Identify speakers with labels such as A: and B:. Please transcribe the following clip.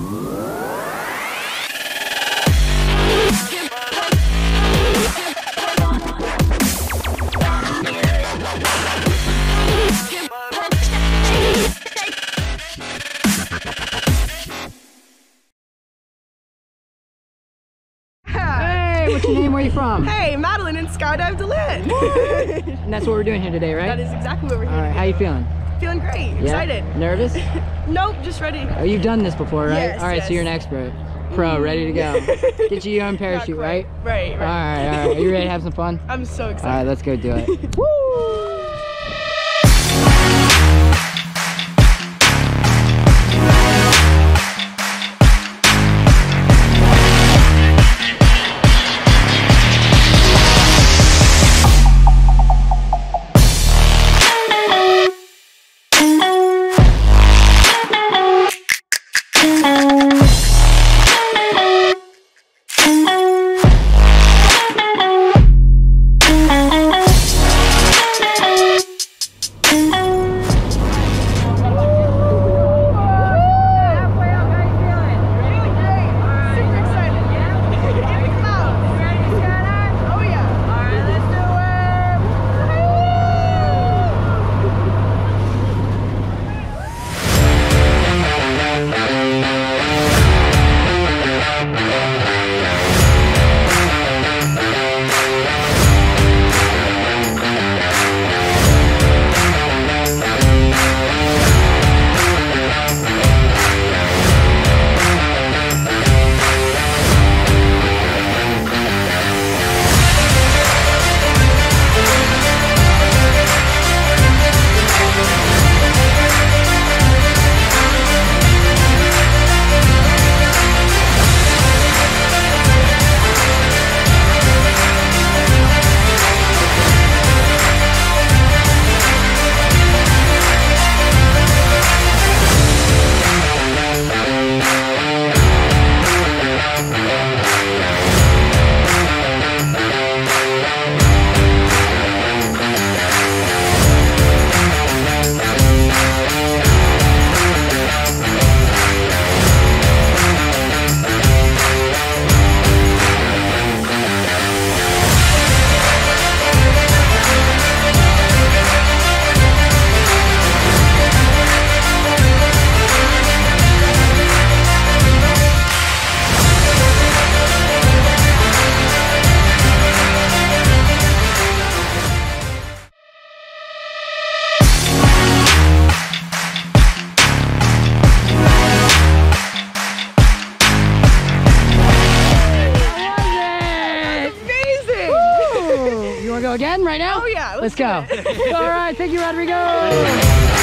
A: Hey, what's your name? Where you from?
B: Hey, Madelyne in Skydive DeLand.
A: And that's what we're doing here today, right?
B: that is exactly what we're here.
A: All right, how you feeling?
B: Feeling great.
A: Yeah?
B: Excited.
A: Nervous?
B: Nope, just ready.
A: Oh, you've done this before, right?
B: Yes,
A: all right, so you're an expert. Pro, ready to go. Get you your own parachute,
B: quite.
A: right?
B: Right,
A: All
B: right.
A: right, all right. Are you ready to have some fun?
B: I'm so excited.
A: All right, let's go do it. Go again right now?
B: Oh, yeah,
A: Let's,
B: let's
A: go. All right, thank you, Rodrigo.